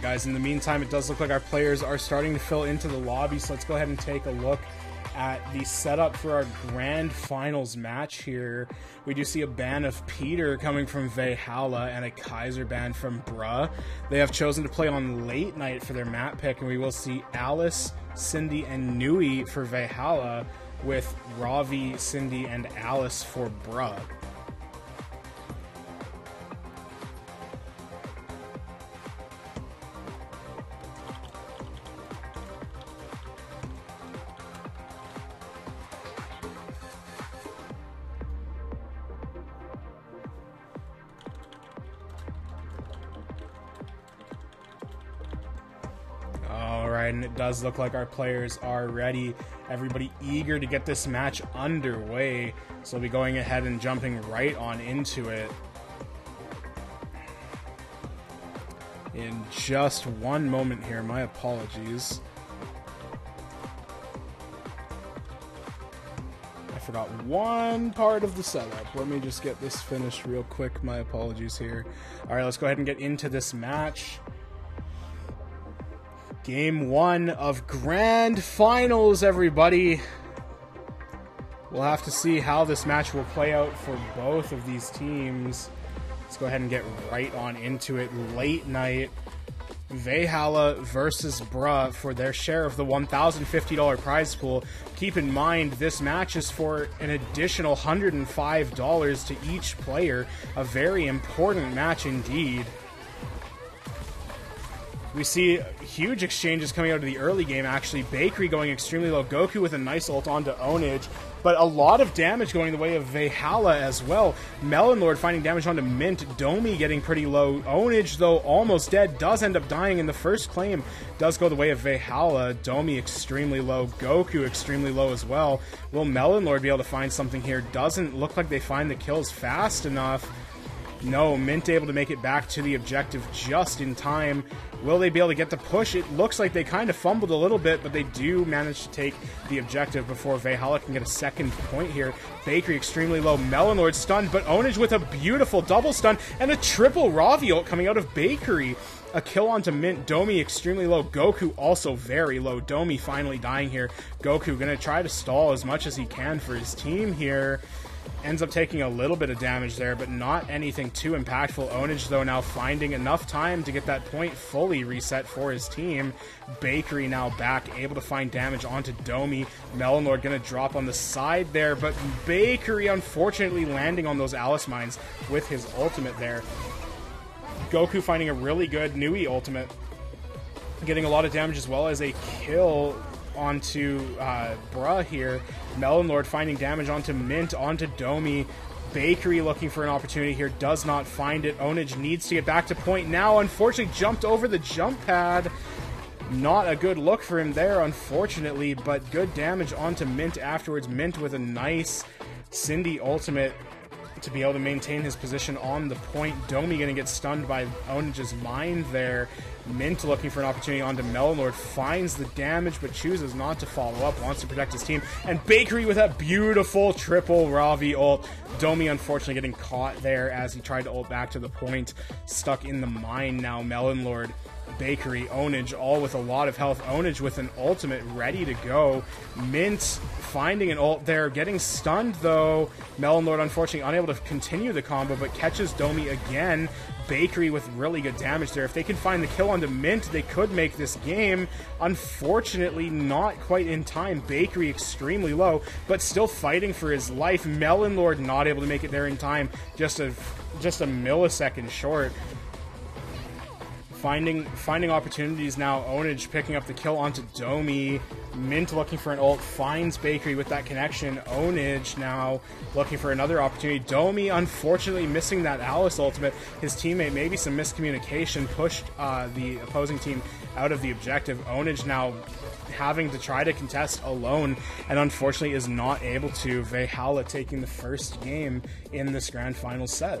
Guys, in the meantime, it does look like our players are starting to fill into the lobby, so let's go ahead and take a look at the setup for our grand finals match here. We do see a ban of Peter coming from Vayhalla and a Kaiser ban from Bruh. They have chosen to play on late night for their map pick, and we will see Alice, Cindy, and Nui for Vayhalla with Ravi, Cindy, and Alice for Bruh. And it does look like our players are ready. Everybody eager to get this match underway. So we'll be going ahead and jumping right on into it. In just one moment here, my apologies. I forgot one part of the setup. Let me just get this finished real quick. My apologies here. All right, let's go ahead and get into this match. Game one of grand finals, everybody. We'll have to see how this match will play out for both of these teams. Let's go ahead and get right on into it. Late night. Vayhalla versus Bruh for their share of the $1,050 prize pool. Keep in mind, this match is for an additional $105 to each player. A very important match indeed. We see huge exchanges coming out of the early game, actually. Bakery going extremely low. Goku with a nice ult onto Onage, but a lot of damage going the way of Vayhalla as well. Melon Lord finding damage onto Mint. Domi getting pretty low. Onage, though, almost dead, does end up dying in the first claim. Does go the way of Vayhalla. Domi extremely low. Goku extremely low as well. Will Melon Lord be able to find something here? Doesn't look like they find the kills fast enough. No, Mint able to make it back to the objective just in time. Will they be able to get the push? It looks like they kind of fumbled a little bit, but they do manage to take the objective before Vayhalla can get a second point here. Bakery extremely low. Melon Lord stunned, but Onage with a beautiful double stun and a triple Ravi ult coming out of Bakery. A kill onto Mint. Domi extremely low. Goku also very low. Domi finally dying here. Goku gonna try to stall as much as he can for his team here. Ends up taking a little bit of damage there, but not anything too impactful. Onage, though, now finding enough time to get that point fully reset for his team. Bakery now back, able to find damage onto Domi. Melon Lord gonna drop on the side there, but Bakery unfortunately landing on those Alice mines with his ultimate there. Goku finding a really good Nui ultimate, getting a lot of damage as well as a kill onto uh, Bruh here. Melon Lord finding damage onto Mint, onto Domi. Bakery looking for an opportunity here, does not find it. Onage needs to get back to point now. Unfortunately, jumped over the jump pad. Not a good look for him there, unfortunately, but good damage onto Mint afterwards. Mint with a nice Cindy ultimate to be able to maintain his position on the point. Domi going to get stunned by Onage's mind there. Mint looking for an opportunity onto Melonlord, finds the damage but chooses not to follow up, wants to protect his team. And Bakery with that beautiful triple Ravi ult. Domi unfortunately getting caught there as he tried to ult back to the point, stuck in the mine now. Melonlord Bakery, Onage, all with a lot of health. Onage with an ultimate ready to go. Mint finding an ult there, getting stunned though. Melon Lord unfortunately unable to continue the combo, but catches Domi again. Bakery with really good damage there. If they can find the kill onto Mint, they could make this game. Unfortunately, not quite in time. Bakery extremely low, but still fighting for his life. Melon Lord not able to make it there in time. Just a just a millisecond short finding finding opportunities now. Onage picking up the kill onto Domi. Mint looking for an ult, finds Bakery with that connection. Onage now looking for another opportunity. Domi unfortunately missing that Alice ultimate. His teammate maybe some miscommunication pushed uh, the opposing team out of the objective. Onage now having to try to contest alone and unfortunately is not able to. Vayhalla taking the first game in this grand final set.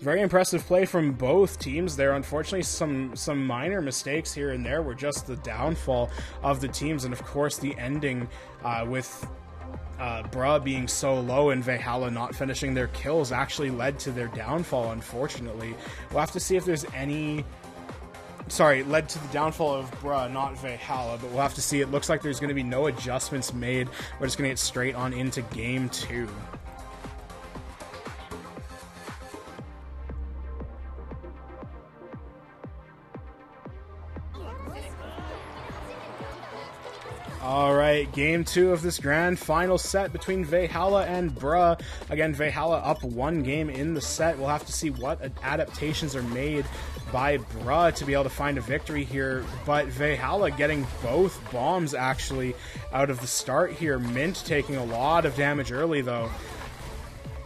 Very impressive play from both teams there. Unfortunately, some some minor mistakes here and there were just the downfall of the teams, and of course the ending uh, with uh, Bruh being so low and Vayhalla not finishing their kills actually led to their downfall, unfortunately. We'll have to see if there's any. Sorry, led to the downfall of Bruh, not Vayhalla, but we'll have to see. It looks like there's going to be no adjustments made. We're just going to get straight on into game two. Right, game two of this grand final set between Vayhalla and Bruh. Again, Vayhalla up one game in the set. We'll have to see what adaptations are made by Bruh to be able to find a victory here. But Vayhalla getting both bombs actually out of the start here. Mint taking a lot of damage early though.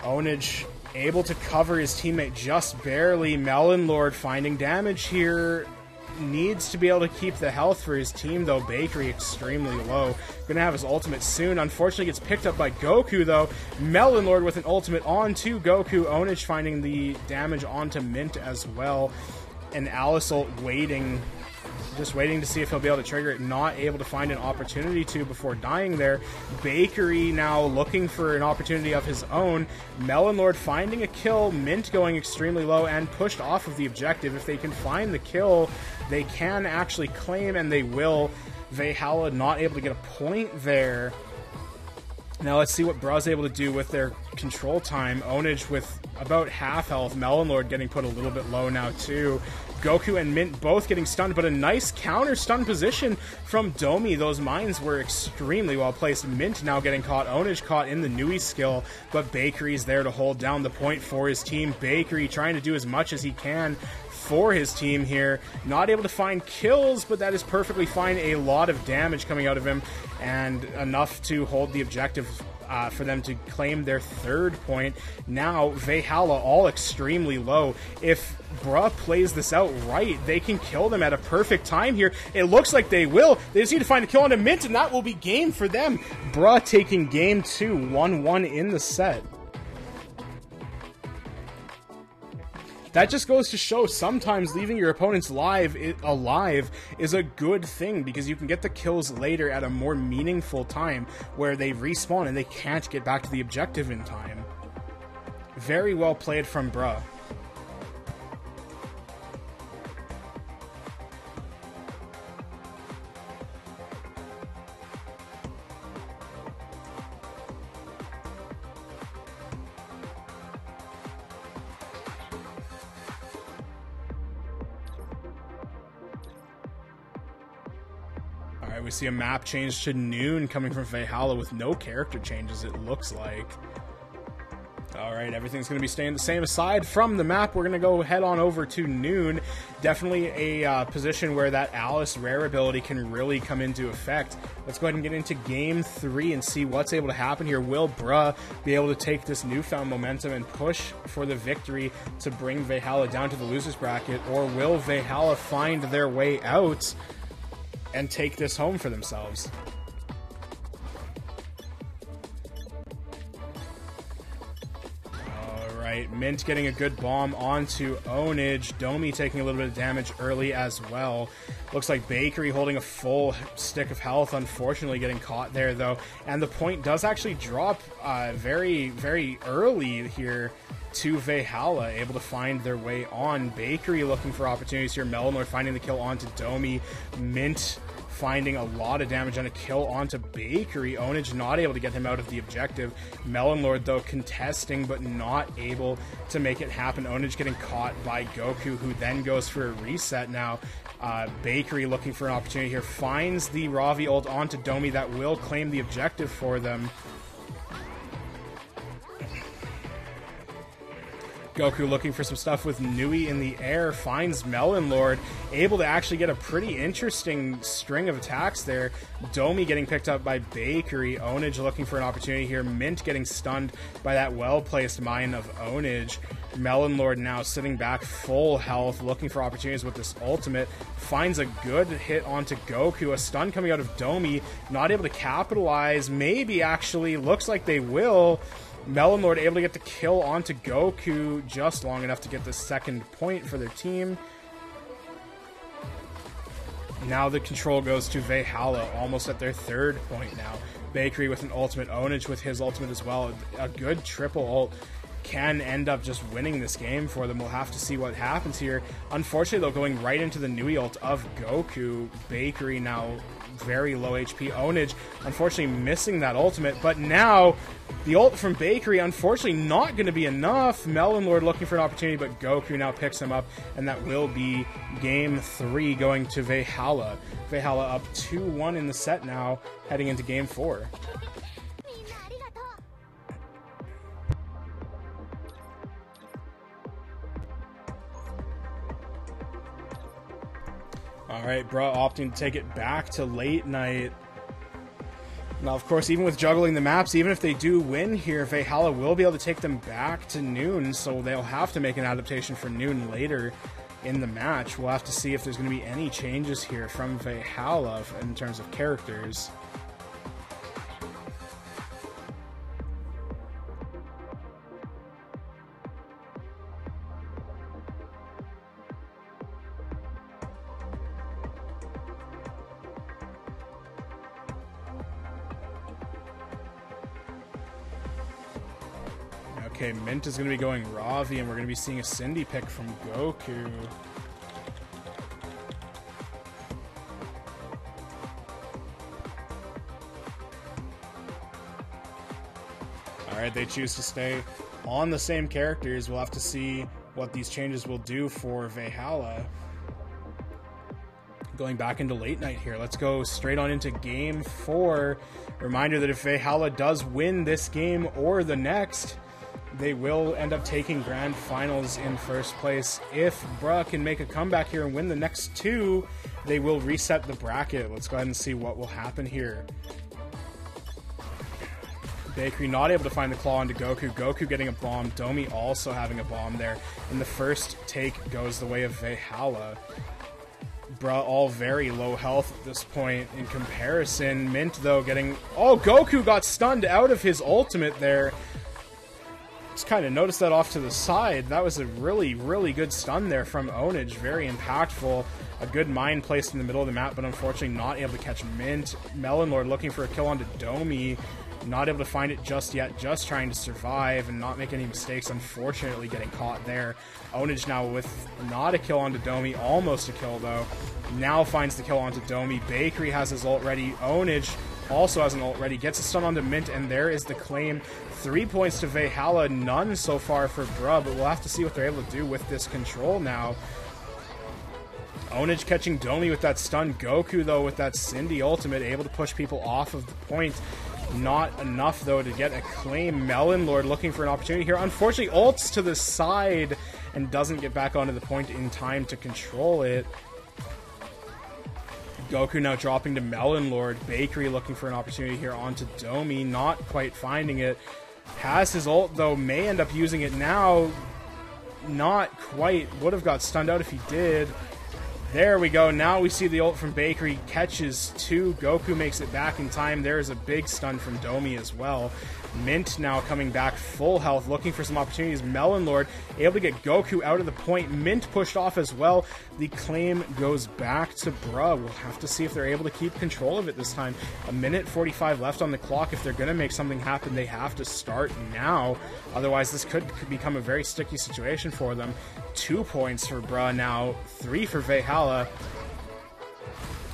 Onage able to cover his teammate just barely. Melon Lord finding damage here needs to be able to keep the health for his team, though. Bakery extremely low. Gonna have his ultimate soon. Unfortunately, gets picked up by Goku, though. Melon Lord with an ultimate onto Goku. Onage finding the damage onto Mint as well. And Alice ult waiting just waiting to see if he'll be able to trigger it. Not able to find an opportunity to before dying there. Bakery now looking for an opportunity of his own. Melon Lord finding a kill. Mint going extremely low and pushed off of the objective. If they can find the kill, they can actually claim, and they will. Vayhalla not able to get a point there. Now let's see what Bruh's able to do with their control time. Onage with about half health. Melon Lord getting put a little bit low now too. Goku and Mint both getting stunned, but a nice counter stun position from Domi. Those mines were extremely well placed. Mint now getting caught. Onage caught in the Nui skill, but Bakery's there to hold down the point for his team. Bakery trying to do as much as he can for his team here. Not able to find kills, but that is perfectly fine. A lot of damage coming out of him, and enough to hold the objective uh, for them to claim their third point. Now, Vayhalla all extremely low. If Bruh plays this out right, they can kill them at a perfect time here. It looks like they will. They just need to find a kill on a Mint, and that will be game for them. Bruh taking game two, 1 1 in the set. That just goes to show sometimes leaving your opponents live alive is a good thing because you can get the kills later at a more meaningful time where they respawn and they can't get back to the objective in time. Very well played from Bruh. We see a map change to noon coming from Vayhalla with no character changes, it looks like. Alright, everything's going to be staying the same. Aside from the map, we're going to go head on over to Noon. Definitely a uh, position where that Alice rare ability can really come into effect. Let's go ahead and get into Game 3 and see what's able to happen here. Will Bruh be able to take this newfound momentum and push for the victory to bring Vayhalla down to the loser's bracket? Or will Vayhalla find their way out? And take this home for themselves. Alright, Mint getting a good bomb onto Onage. Domi taking a little bit of damage early as well. Looks like Bakery holding a full stick of health, unfortunately getting caught there though. And the point does actually drop uh, very, very early here to Vayhalla, able to find their way on. Bakery looking for opportunities here. Melon Lord finding the kill onto Domi. Mint finding a lot of damage on a kill onto Bakery. Onage not able to get him out of the objective. Melon Lord, though, contesting but not able to make it happen. Onage getting caught by Goku, who then goes for a reset now. Uh, Bakery looking for an opportunity here. Finds the Ravi ult onto Domi that will claim the objective for them. Goku looking for some stuff with Nui in the air, finds Melon Lord, able to actually get a pretty interesting string of attacks there. Domi getting picked up by Bakery, Onage looking for an opportunity here, Mint getting stunned by that well-placed mine of Onage. Melon Lord now sitting back full health, looking for opportunities with this ultimate, finds a good hit onto Goku, a stun coming out of Domi, not able to capitalize, maybe actually, looks like they will. Melon Lord able to get the kill onto Goku just long enough to get the second point for their team. Now the control goes to Vayhalla, almost at their third point now. Bakery with an ultimate, Onage with his ultimate as well. A good triple ult can end up just winning this game for them. We'll have to see what happens here. Unfortunately, though, going right into the new ult of Goku, Bakery now very low HP. Onage, unfortunately, missing that ultimate, but now the ult from Bakery, unfortunately, not going to be enough. Melon Lord looking for an opportunity, but Goku now picks him up, and that will be game three going to Vayhalla. Vayhalla up 2 1 in the set now, heading into game four. All right, Bruh, opting to take it back to late night. Now, of course, even with juggling the maps, even if they do win here, Vayhalla will be able to take them back to noon, so they'll have to make an adaptation for noon later in the match. We'll have to see if there's going to be any changes here from Vayhalla in terms of characters. Okay, Mint is going to be going Ravi, and we're going to be seeing a Cindy pick from Goku. Alright, they choose to stay on the same characters. We'll have to see what these changes will do for Vayhalla. Going back into late night here. Let's go straight on into game four. Reminder that if Vayhalla does win this game or the next, they will end up taking grand finals in first place. If Bruh can make a comeback here and win the next two, they will reset the bracket. Let's go ahead and see what will happen here. Bakery not able to find the claw onto Goku. Goku getting a bomb. Domi also having a bomb there. And the first take goes the way of Vayhalla. Bruh, all very low health at this point in comparison. Mint, though, getting... Oh, Goku got stunned out of his ultimate there. Just kind of noticed that off to the side. That was a really, really good stun there from Onage. Very impactful. A good mine placed in the middle of the map, but unfortunately not able to catch Mint. Melon Lord looking for a kill onto Domi. Not able to find it just yet, just trying to survive and not make any mistakes, unfortunately getting caught there. Onage now with not a kill onto Domi, almost a kill though. Now finds the kill onto Domi. Bakery has his ult ready. Onage also has an ult ready, gets a stun onto Mint, and there is the claim. Three points to Vayhalla, none so far for Bruh, but we'll have to see what they're able to do with this control now. Onage catching Domi with that stun. Goku, though, with that Cindy ultimate, able to push people off of the point. Not enough, though, to get a claim. Melon Lord looking for an opportunity here. Unfortunately, ults to the side and doesn't get back onto the point in time to control it. Goku now dropping to Melon Lord. Bakery looking for an opportunity here onto Domi, not quite finding it. Has his ult, though, may end up using it now. Not quite. Would have got stunned out if he did. There we go. Now we see the ult from Bakery catches two. Goku makes it back in time. There is a big stun from Domi as well. Mint now coming back full health, looking for some opportunities. Melon Lord able to get Goku out of the point. Mint pushed off as well. The claim goes back to Bruh. We'll have to see if they're able to keep control of it this time. A minute 45 left on the clock. If they're going to make something happen, they have to start now. Otherwise, this could, could become a very sticky situation for them. Two points for Bruh now, three for Vayhalla.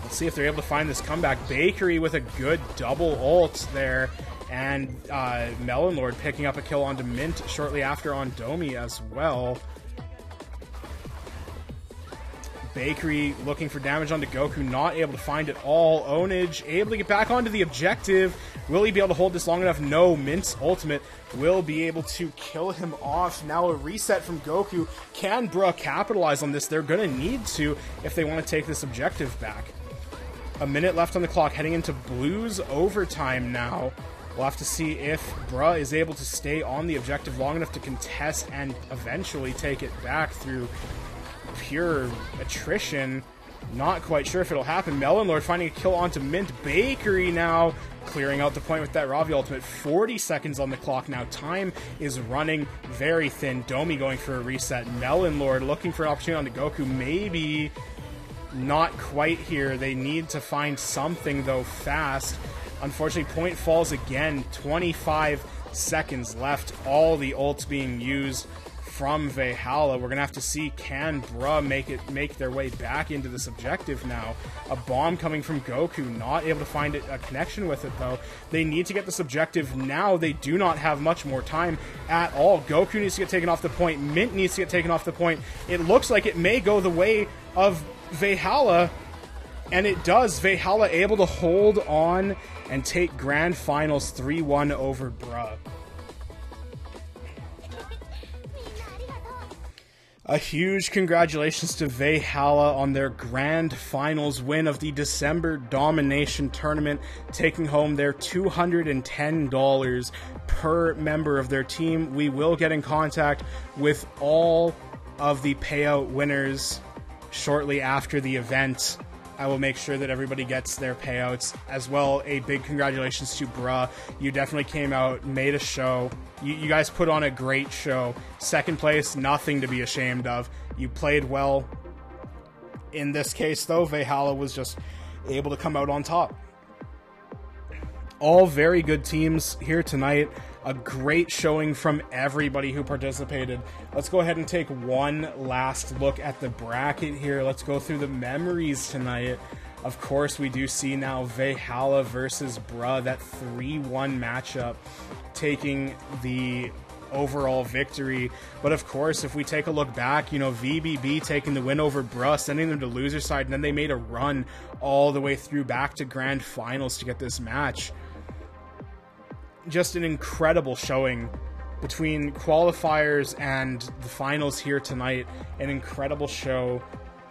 Let's see if they're able to find this comeback. Bakery with a good double ult there and uh, Melon Lord picking up a kill onto Mint shortly after on Domi as well. Bakery looking for damage onto Goku, not able to find it all. Onage able to get back onto the objective. Will he be able to hold this long enough? No. Mint's ultimate will be able to kill him off. Now a reset from Goku. Can Bruh capitalize on this? They're going to need to if they want to take this objective back. A minute left on the clock, heading into Blues overtime now. We'll have to see if Bruh is able to stay on the objective long enough to contest and eventually take it back through pure attrition. Not quite sure if it'll happen. Melon Lord finding a kill onto Mint Bakery now, clearing out the point with that Ravi ultimate. 40 seconds on the clock now. Time is running very thin. Domi going for a reset. Melon Lord looking for an opportunity on the Goku. Maybe not quite here. They need to find something, though, fast. Unfortunately, point falls again. 25 seconds left. All the ults being used from Vayhalla. We're gonna have to see can Bruh make it make their way back into this objective now. A bomb coming from Goku, not able to find a connection with it though. They need to get this objective now. They do not have much more time at all. Goku needs to get taken off the point. Mint needs to get taken off the point. It looks like it may go the way of Vayhalla. And it does. Vayhalla able to hold on and take grand finals 3 1 over Bruh. A huge congratulations to Vayhalla on their grand finals win of the December Domination Tournament, taking home their $210 per member of their team. We will get in contact with all of the payout winners shortly after the event. I will make sure that everybody gets their payouts as well. A big congratulations to Bruh. You definitely came out, made a show. You, you, guys put on a great show. Second place, nothing to be ashamed of. You played well. In this case, though, Vayhalla was just able to come out on top. All very good teams here tonight a great showing from everybody who participated. Let's go ahead and take one last look at the bracket here. Let's go through the memories tonight. Of course, we do see now Vayhalla versus Bruh, that 3 1 matchup, taking the overall victory. But of course, if we take a look back, you know, VBB taking the win over Bruh, sending them to loser side, and then they made a run all the way through back to grand finals to get this match just an incredible showing between qualifiers and the finals here tonight. An incredible show.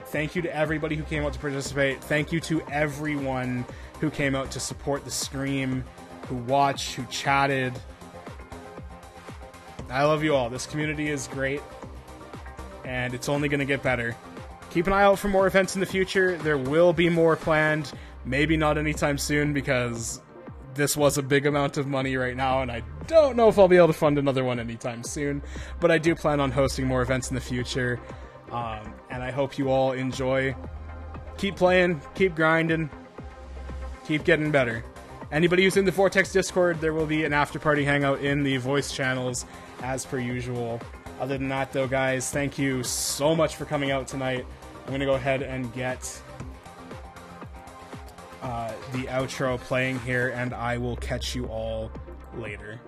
Thank you to everybody who came out to participate. Thank you to everyone who came out to support the stream, who watched, who chatted. I love you all. This community is great, and it's only going to get better. Keep an eye out for more events in the future. There will be more planned. Maybe not anytime soon because this was a big amount of money right now, and I don't know if I'll be able to fund another one anytime soon. But I do plan on hosting more events in the future, um, and I hope you all enjoy. Keep playing, keep grinding, keep getting better. Anybody who's in the Vortex Discord, there will be an after party hangout in the voice channels as per usual. Other than that, though, guys, thank you so much for coming out tonight. I'm going to go ahead and get uh, the outro playing here, and I will catch you all later.